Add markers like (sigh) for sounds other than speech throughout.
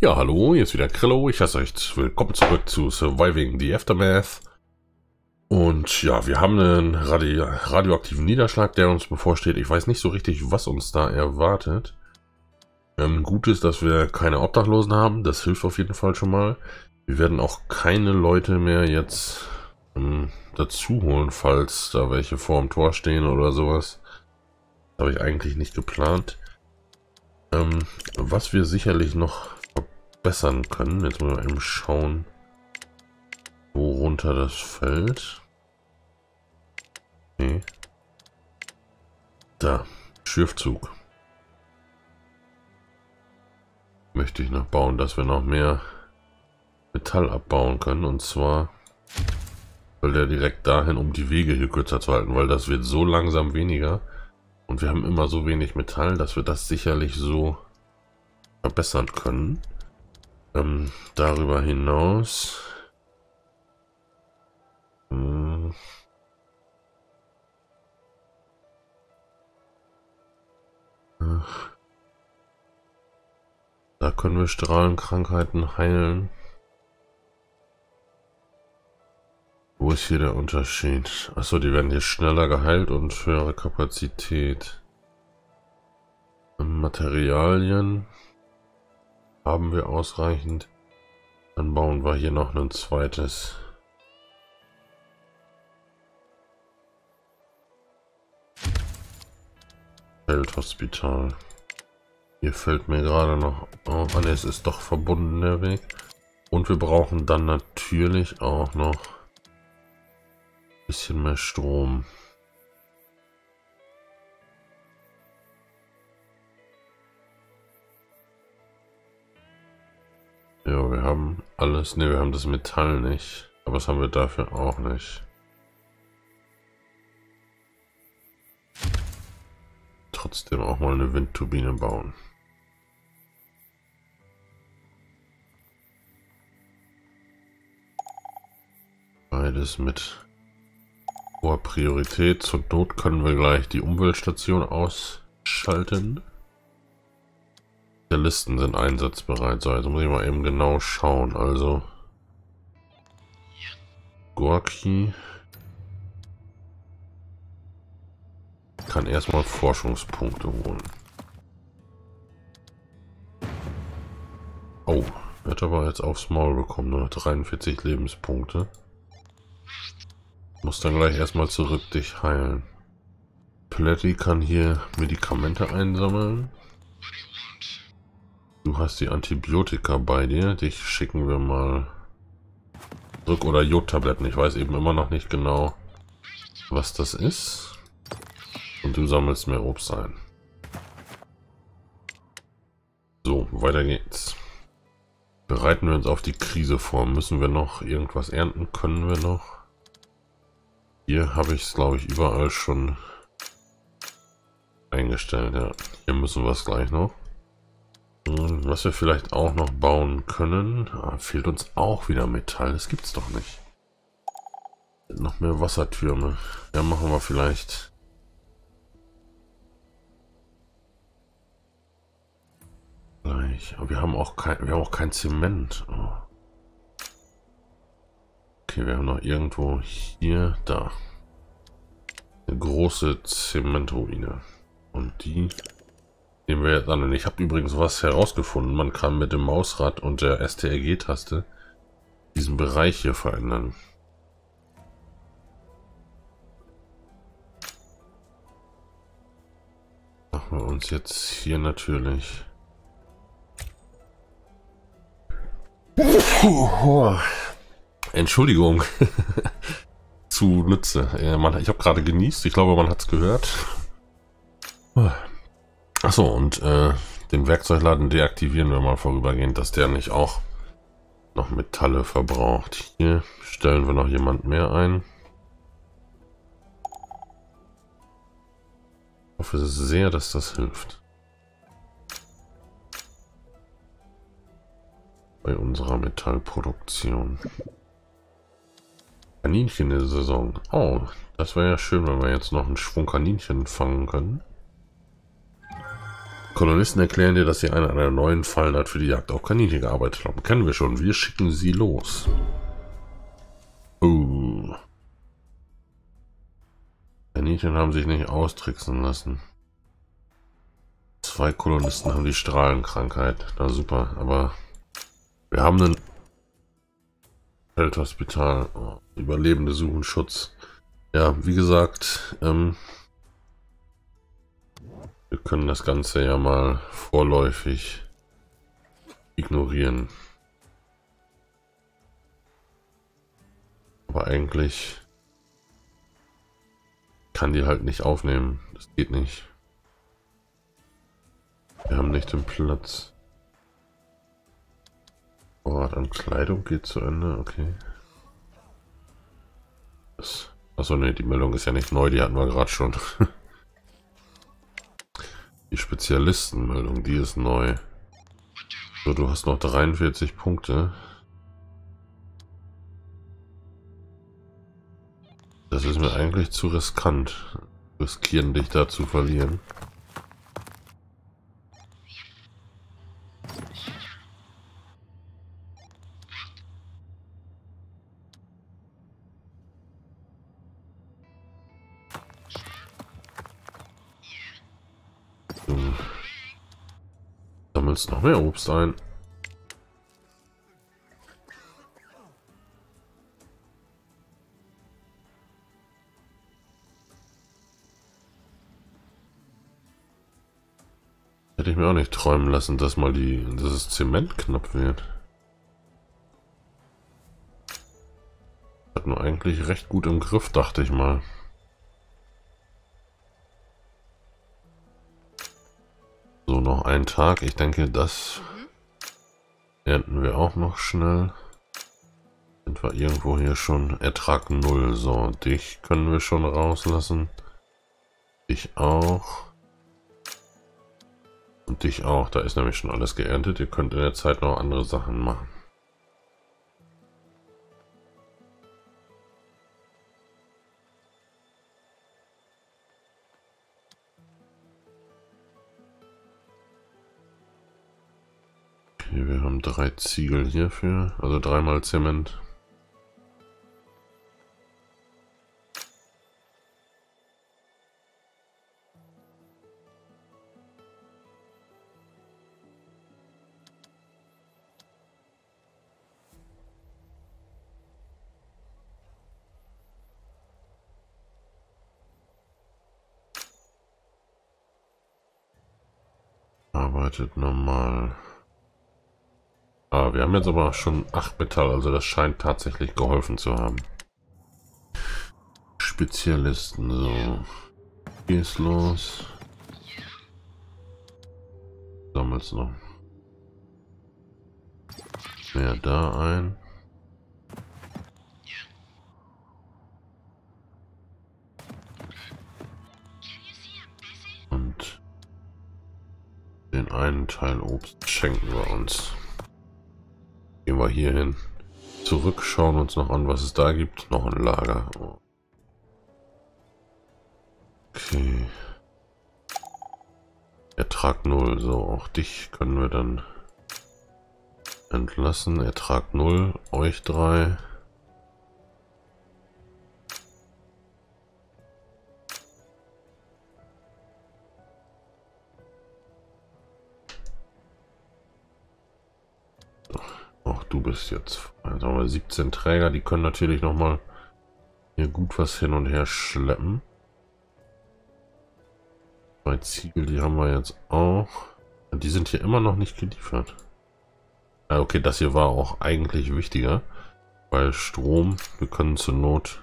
Ja, hallo, hier ist wieder Krillo. Ich heiße euch willkommen zurück zu Surviving the Aftermath. Und ja, wir haben einen Radio radioaktiven Niederschlag, der uns bevorsteht. Ich weiß nicht so richtig, was uns da erwartet. Ähm, gut ist, dass wir keine Obdachlosen haben. Das hilft auf jeden Fall schon mal. Wir werden auch keine Leute mehr jetzt ähm, dazu holen, falls da welche vor dem Tor stehen oder sowas. Das habe ich eigentlich nicht geplant. Ähm, was wir sicherlich noch verbessern können. Jetzt mal eben schauen, worunter das fällt. Okay. Da, Schiffzug. Möchte ich noch bauen, dass wir noch mehr Metall abbauen können. Und zwar soll der direkt dahin, um die Wege hier kürzer zu halten, weil das wird so langsam weniger. Und wir haben immer so wenig Metall, dass wir das sicherlich so verbessern können. Ähm, darüber hinaus... Hm, da können wir Strahlenkrankheiten heilen. Wo ist hier der Unterschied? Achso, die werden hier schneller geheilt und höhere Kapazität. Materialien haben wir ausreichend. Dann bauen wir hier noch ein zweites. Feldhospital. Hier fällt mir gerade noch. Oh, es ist doch verbunden der Weg. Und wir brauchen dann natürlich auch noch bisschen mehr Strom. Ja, wir haben alles. Ne, wir haben das Metall nicht. Aber das haben wir dafür auch nicht. Trotzdem auch mal eine Windturbine bauen. Beides mit Hoher Priorität. Zur Not können wir gleich die Umweltstation ausschalten. Die Listen sind einsatzbereit. So, jetzt muss ich mal eben genau schauen. Also Gorki kann erstmal Forschungspunkte holen. Oh, hat aber jetzt aufs Maul bekommen, nur 43 Lebenspunkte. Muss dann gleich erstmal zurück dich heilen. Plätti kann hier Medikamente einsammeln. Du hast die Antibiotika bei dir. Dich schicken wir mal zurück. Oder Jodtabletten. Ich weiß eben immer noch nicht genau, was das ist. Und du sammelst mehr Obst ein. So, weiter geht's. Bereiten wir uns auf die Krise vor. Müssen wir noch irgendwas ernten? Können wir noch? Hier habe ich es, glaube ich, überall schon eingestellt. Ja, hier müssen wir es gleich noch. Hm, was wir vielleicht auch noch bauen können, ah, fehlt uns auch wieder Metall. Das gibt's doch nicht. Noch mehr Wassertürme. Ja, machen wir vielleicht. Gleich. Aber wir haben auch kein, wir haben auch kein Zement. Oh. Okay, wir haben noch irgendwo hier, da. Eine große Zementruine. Und die nehmen wir jetzt an. Ich habe übrigens was herausgefunden. Man kann mit dem Mausrad und der STRG-Taste diesen Bereich hier verändern. Machen wir uns jetzt hier natürlich... Puh, Entschuldigung. (laughs) Zu Nütze. ich habe gerade genießt. Ich glaube, man hat es gehört. Achso, und äh, den Werkzeugladen deaktivieren wir mal vorübergehend, dass der nicht auch noch Metalle verbraucht. Hier stellen wir noch jemand mehr ein. Ich hoffe sehr, dass das hilft. Bei unserer Metallproduktion. Kaninchen in der Saison. Oh, das wäre ja schön, wenn wir jetzt noch einen Schwung Kaninchen fangen können. Kolonisten erklären dir, dass sie an einer neuen Fallenart für die Jagd auf Kaninchen gearbeitet haben. Kennen wir schon. Wir schicken sie los. Uh. Kaninchen haben sich nicht austricksen lassen. Zwei Kolonisten haben die Strahlenkrankheit. Na super, aber wir haben einen Feldhospital. Oh, Überlebende suchen Schutz. Ja, wie gesagt, ähm, wir können das Ganze ja mal vorläufig ignorieren. Aber eigentlich kann die halt nicht aufnehmen. Das geht nicht. Wir haben nicht den Platz. Vorrat an Kleidung geht zu Ende, okay. Achso, ne, die Meldung ist ja nicht neu, die hatten wir gerade schon. (laughs) die Spezialistenmeldung, die ist neu. So, du hast noch 43 Punkte. Das ist mir eigentlich zu riskant. Riskieren dich da zu verlieren. Sammelst noch mehr Obst ein. Hätte ich mir auch nicht träumen lassen, dass mal die, dass es Zement knapp wird. Hat nur eigentlich recht gut im Griff, dachte ich mal. Noch ein Tag. Ich denke, das ernten wir auch noch schnell. Sind wir irgendwo hier schon Ertrag 0. So, dich können wir schon rauslassen. Dich auch. Und dich auch. Da ist nämlich schon alles geerntet. Ihr könnt in der Zeit noch andere Sachen machen. Wir haben drei Ziegel hierfür, also dreimal Zement. arbeitet normal. Ah, wir haben jetzt aber schon 8 Metall, also das scheint tatsächlich geholfen zu haben. Spezialisten, so. Hier ist los. Sammelst noch. Mehr da ein. Und den einen Teil Obst schenken wir uns. Gehen wir hier hin. Zurück, schauen uns noch an, was es da gibt. Noch ein Lager. Okay. Ertrag 0. So, auch dich können wir dann entlassen. Ertrag 0. Euch drei. Du bist jetzt. Also sagen wir 17 Träger, die können natürlich noch mal hier gut was hin und her schleppen. Zwei Ziegel, die haben wir jetzt auch. Die sind hier immer noch nicht geliefert. Ah, okay, das hier war auch eigentlich wichtiger, weil Strom, wir können zur Not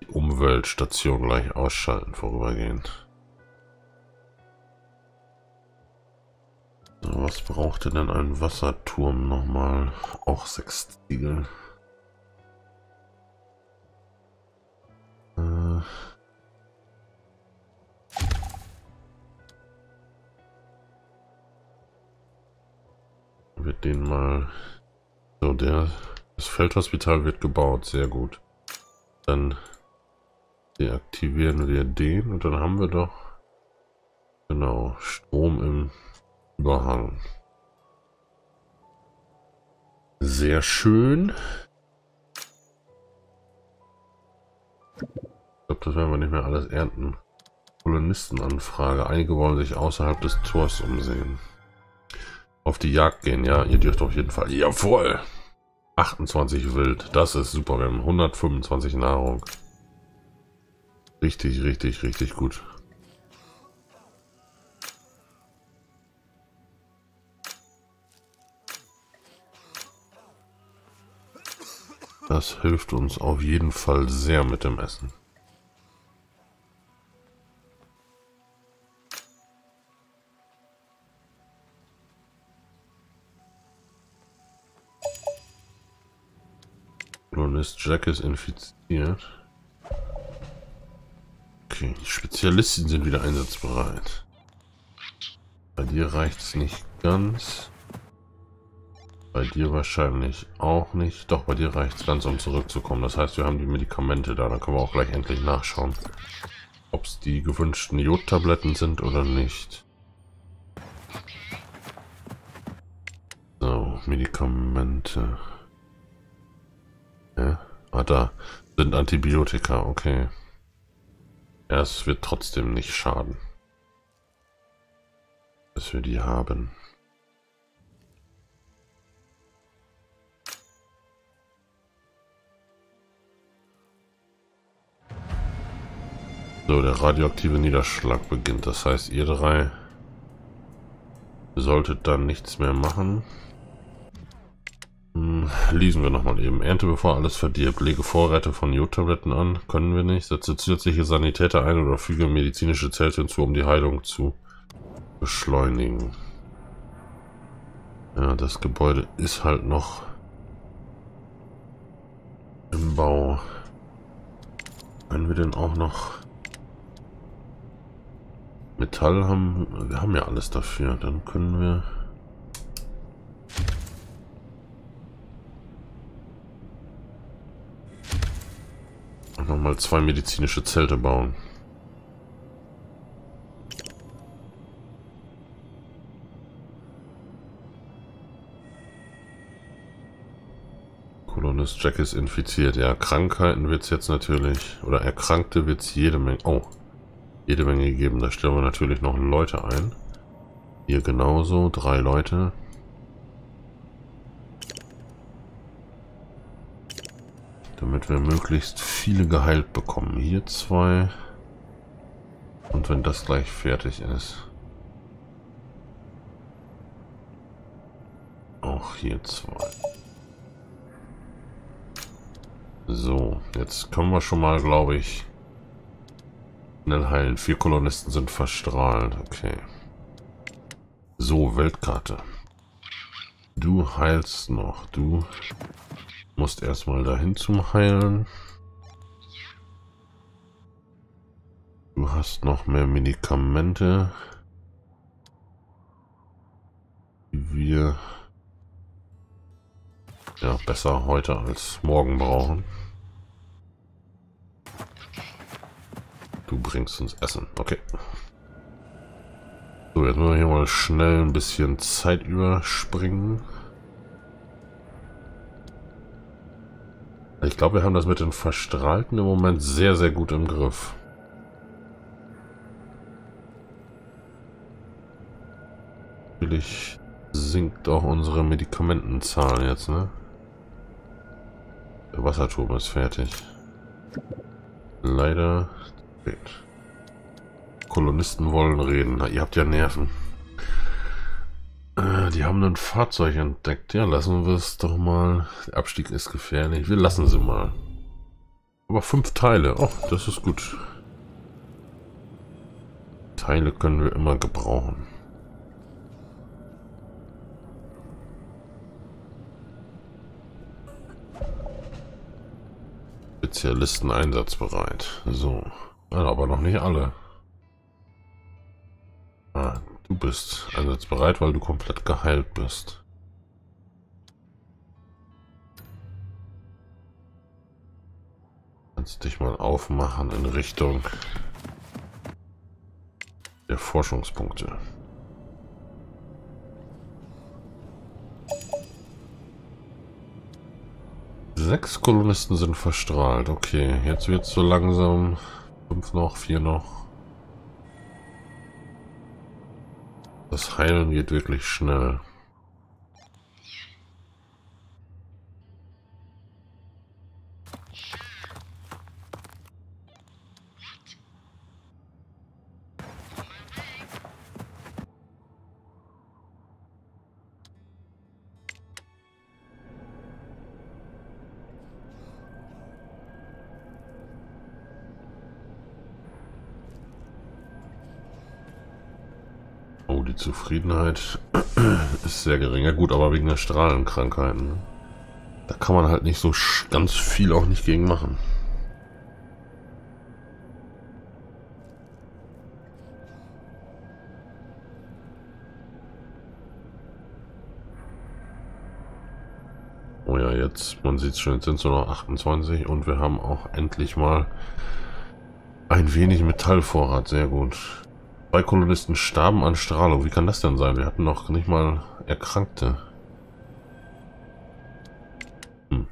die Umweltstation gleich ausschalten vorübergehend. Was brauchte denn ein Wasserturm nochmal? Auch sechs Ziegel. Äh. Wird den mal... So, der... Das Feldhospital wird gebaut, sehr gut. Dann deaktivieren wir den und dann haben wir doch Genau, Strom im Überhang. Sehr schön. Ich glaube, das werden wir nicht mehr alles ernten. Kolonistenanfrage. Einige wollen sich außerhalb des Tors umsehen. Auf die Jagd gehen, ja. Ihr dürft auf jeden Fall. Jawohl! 28 Wild. Das ist super. Wir haben 125 Nahrung. Richtig, richtig, richtig gut. Das hilft uns auf jeden Fall sehr mit dem Essen. Kolonist Jack ist infiziert. Okay, die Spezialisten sind wieder einsatzbereit. Bei dir reicht es nicht ganz. Bei dir wahrscheinlich auch nicht. Doch, bei dir reicht es ganz, um zurückzukommen. Das heißt, wir haben die Medikamente da. Dann können wir auch gleich endlich nachschauen, ob es die gewünschten Jodtabletten sind oder nicht. So, Medikamente. Ja, ah, da sind Antibiotika, okay. Ja, es wird trotzdem nicht schaden, dass wir die haben. So, der radioaktive Niederschlag beginnt. Das heißt, ihr drei solltet dann nichts mehr machen. Hm, lesen wir nochmal eben. Ernte bevor alles verdirbt. Lege Vorräte von Jodtabletten an. Können wir nicht. Setze zusätzliche Sanitäter ein oder füge medizinische Zelte hinzu, um die Heilung zu beschleunigen. Ja, das Gebäude ist halt noch im Bau. Können wir denn auch noch Metall haben, wir haben ja alles dafür. Dann können wir... Nochmal zwei medizinische Zelte bauen. Kolonist Jack ist infiziert. Ja, Krankheiten wird es jetzt natürlich, oder Erkrankte wird es jede Menge. Oh, jede Menge geben. Da stellen wir natürlich noch Leute ein. Hier genauso, drei Leute. Damit wir möglichst viele geheilt bekommen. Hier zwei. Und wenn das gleich fertig ist. Auch hier zwei. So, jetzt können wir schon mal, glaube ich, Schnell heilen. Vier Kolonisten sind verstrahlt. Okay. So, Weltkarte. Du heilst noch. Du musst erstmal dahin zum Heilen. Du hast noch mehr Medikamente, die wir ja besser heute als morgen brauchen. Du bringst uns Essen. Okay. So, jetzt müssen wir hier mal schnell ein bisschen Zeit überspringen. Ich glaube, wir haben das mit den Verstrahlten im Moment sehr, sehr gut im Griff. Natürlich sinkt auch unsere Medikamentenzahl jetzt, ne? Der Wasserturm ist fertig. Leider spät. Kolonisten wollen reden. Na, ihr habt ja Nerven. Äh, die haben ein Fahrzeug entdeckt. Ja, lassen wir es doch mal. Der Abstieg ist gefährlich. Wir lassen sie mal. Aber fünf Teile. Oh, das ist gut. Teile können wir immer gebrauchen. Spezialisten einsatzbereit. So. Aber noch nicht alle. Ah, du bist einsatzbereit, weil du komplett geheilt bist. Kannst dich mal aufmachen in Richtung der Forschungspunkte. Sechs Kolonisten sind verstrahlt. Okay, jetzt wird es so langsam. Fünf noch, vier noch. Das Heilen geht wirklich schnell. Zufriedenheit (clears throat) ist sehr gering. Ja gut, aber wegen der Strahlenkrankheiten. Ne? Da kann man halt nicht so ganz viel auch nicht gegen machen. Oh ja, jetzt, man sieht es schon, jetzt sind es nur noch 28 und wir haben auch endlich mal ein wenig Metallvorrat. Sehr gut. Zwei Kolonisten starben an Strahlung. Wie kann das denn sein? Wir hatten noch nicht mal Erkrankte. Hm.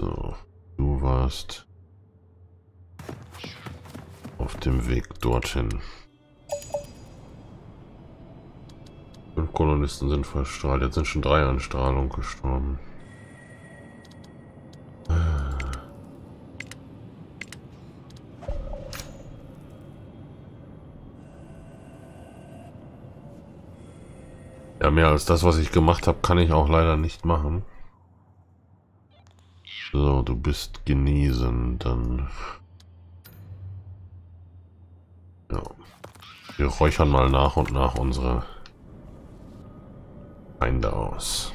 So, du warst auf dem Weg dorthin. Fünf Kolonisten sind verstrahlt. Jetzt sind schon drei an Strahlung gestorben. Ja, mehr als das, was ich gemacht habe, kann ich auch leider nicht machen. So, du bist genesen, dann... Ja. Wir räuchern mal nach und nach unsere Feinde aus.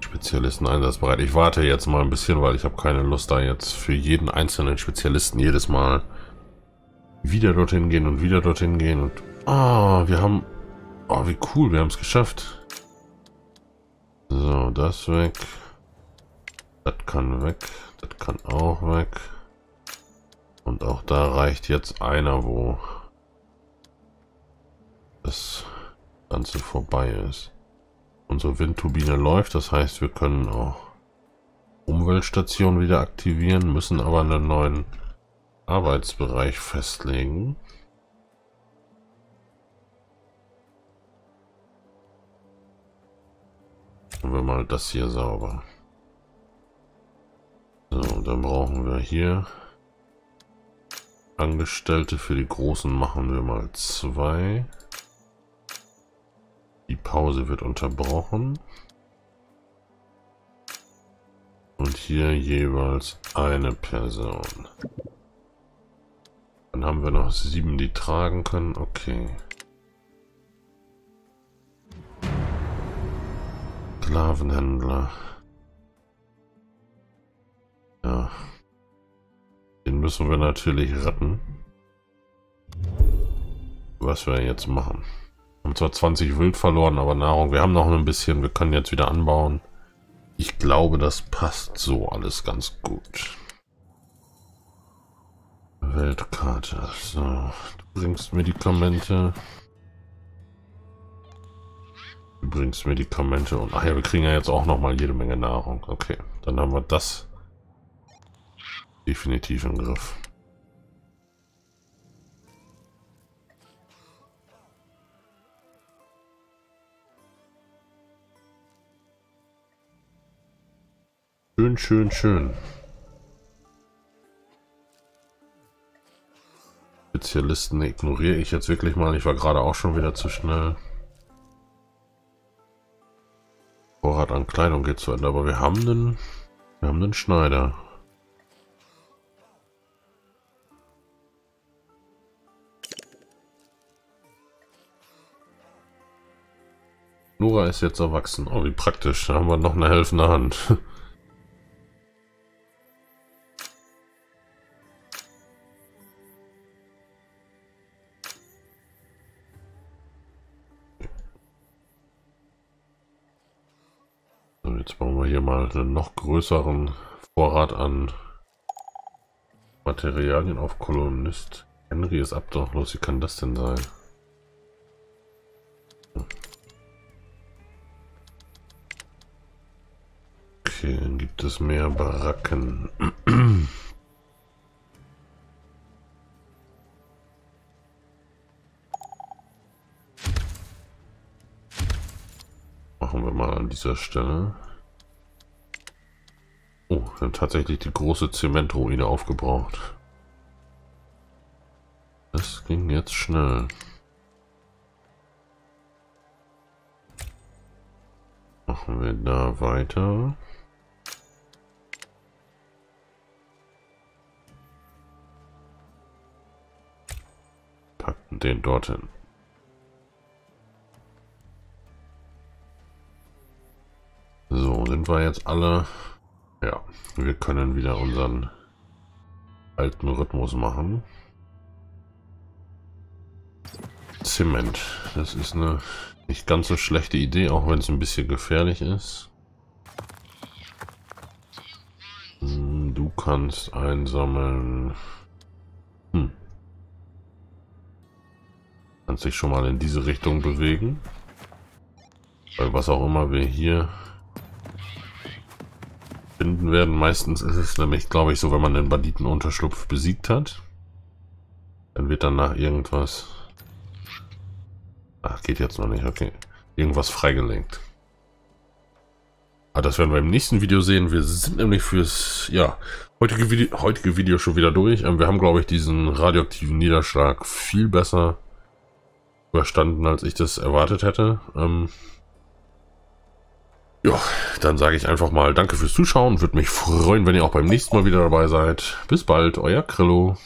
Spezialisten einsatzbereit. Ich warte jetzt mal ein bisschen, weil ich habe keine Lust da jetzt für jeden einzelnen Spezialisten jedes Mal wieder dorthin gehen und wieder dorthin gehen und... Ah, oh, wir haben... Oh, wie cool, wir haben es geschafft. So, das weg. Das kann weg. Das kann auch weg. Und auch da reicht jetzt einer, wo das Ganze vorbei ist. Unsere Windturbine läuft, das heißt, wir können auch Umweltstation wieder aktivieren, müssen aber einen neuen Arbeitsbereich festlegen. Machen wir mal das hier sauber. So, dann brauchen wir hier Angestellte für die Großen machen wir mal zwei. Die Pause wird unterbrochen. Und hier jeweils eine Person. Dann haben wir noch sieben, die tragen können. Okay. Sklavenhändler. Ja. Den müssen wir natürlich retten. Was wir jetzt machen. Wir haben zwar 20 Wild verloren, aber Nahrung. Wir haben noch ein bisschen. Wir können jetzt wieder anbauen. Ich glaube, das passt so alles ganz gut. Weltkarte. So, du bringst Medikamente. Du bringst Medikamente und ach ja, wir kriegen ja jetzt auch noch mal jede Menge Nahrung. Okay, dann haben wir das definitiv im Griff. Schön, schön, schön. Spezialisten ignoriere ich jetzt wirklich mal. Ich war gerade auch schon wieder zu schnell. Vorrat an Kleidung geht zu Ende, aber wir haben einen, wir haben einen Schneider. Nora ist jetzt erwachsen. Oh, wie praktisch. Da haben wir noch eine helfende Hand. (laughs) einen noch größeren Vorrat an Materialien auf Kolonist. Henry ist abdachlos. Wie kann das denn sein? Okay, dann gibt es mehr Baracken. (clears throat) Machen wir mal an dieser Stelle. Oh, haben tatsächlich die große Zementruine aufgebraucht. Das ging jetzt schnell. Machen wir da weiter. Packen den dorthin. So, sind wir jetzt alle... Ja, wir können wieder unseren alten Rhythmus machen. Zement. Das ist eine nicht ganz so schlechte Idee, auch wenn es ein bisschen gefährlich ist. Hm, du kannst einsammeln. Hm. Kannst dich schon mal in diese Richtung bewegen. Weil was auch immer wir hier finden werden, meistens ist es nämlich, glaube ich, so, wenn man den Banditenunterschlupf besiegt hat, dann wird danach irgendwas... Ach, geht jetzt noch nicht, okay. Irgendwas freigelenkt. Aber das werden wir im nächsten Video sehen. Wir sind nämlich fürs, ja, heutige Video, heutige Video schon wieder durch. Ähm, wir haben, glaube ich, diesen radioaktiven Niederschlag viel besser überstanden, als ich das erwartet hätte. Ähm, ja, dann sage ich einfach mal Danke fürs Zuschauen. Würde mich freuen, wenn ihr auch beim nächsten Mal wieder dabei seid. Bis bald, euer Krillo.